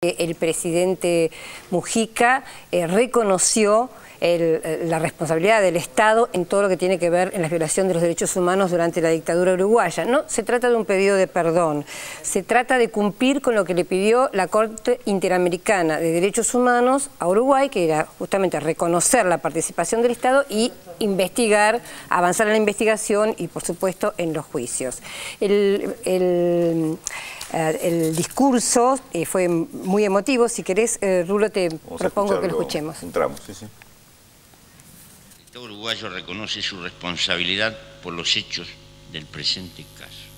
El presidente Mujica eh, reconoció eh, la responsabilidad del Estado en todo lo que tiene que ver en la violación de los derechos humanos durante la dictadura uruguaya. No se trata de un pedido de perdón, se trata de cumplir con lo que le pidió la Corte Interamericana de Derechos Humanos a Uruguay, que era justamente reconocer la participación del Estado y investigar, avanzar en la investigación y, por supuesto, en los juicios. el eh, el discurso eh, fue muy emotivo. Si querés, eh, Rulo, te propongo que lo escuchemos. Entramos, sí, sí. Estado uruguayo reconoce su responsabilidad por los hechos del presente caso.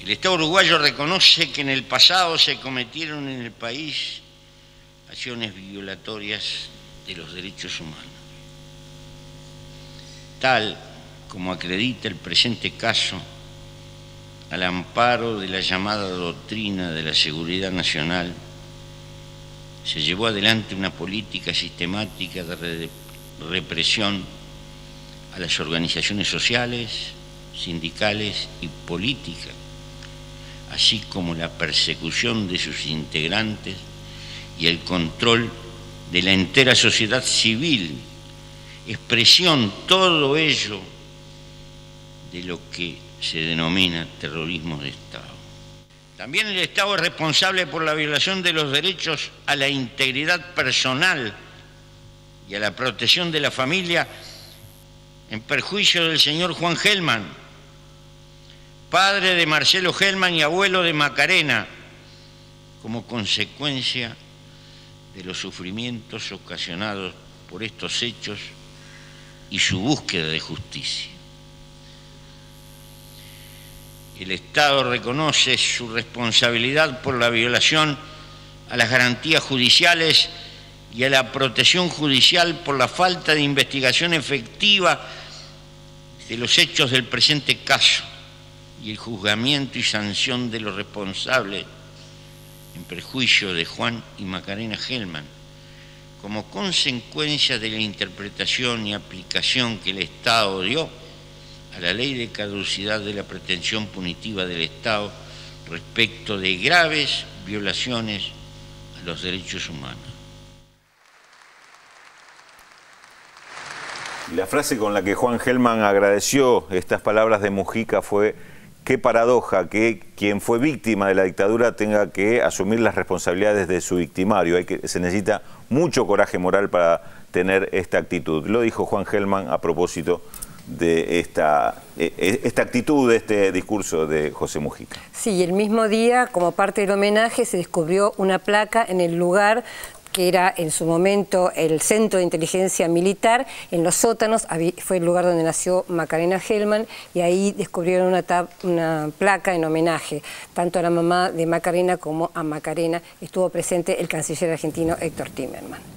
El Estado uruguayo reconoce que en el pasado se cometieron en el país acciones violatorias de los derechos humanos. Tal como acredita el presente caso, al amparo de la llamada doctrina de la seguridad nacional, se llevó adelante una política sistemática de represión a las organizaciones sociales, sindicales y políticas, así como la persecución de sus integrantes y el control de la entera sociedad civil, expresión todo ello de lo que se denomina terrorismo de Estado. También el Estado es responsable por la violación de los derechos a la integridad personal y a la protección de la familia en perjuicio del señor Juan Gelman, padre de Marcelo Gelman y abuelo de Macarena, como consecuencia de los sufrimientos ocasionados por estos hechos y su búsqueda de justicia. El Estado reconoce su responsabilidad por la violación a las garantías judiciales y a la protección judicial por la falta de investigación efectiva de los hechos del presente caso y el juzgamiento y sanción de los responsables en perjuicio de Juan y Macarena Gelman, como consecuencia de la interpretación y aplicación que el Estado dio a la ley de caducidad de la pretensión punitiva del Estado respecto de graves violaciones a los derechos humanos. La frase con la que Juan Gelman agradeció estas palabras de Mujica fue qué paradoja que quien fue víctima de la dictadura tenga que asumir las responsabilidades de su victimario. Que, se necesita mucho coraje moral para tener esta actitud. Lo dijo Juan Gelman a propósito de esta, e, e, esta actitud, de este discurso de José Mujica. Sí, el mismo día, como parte del homenaje, se descubrió una placa en el lugar que era en su momento el Centro de Inteligencia Militar, en los sótanos, fue el lugar donde nació Macarena Hellman, y ahí descubrieron una, una placa en homenaje, tanto a la mamá de Macarena como a Macarena. Estuvo presente el canciller argentino Héctor Timerman.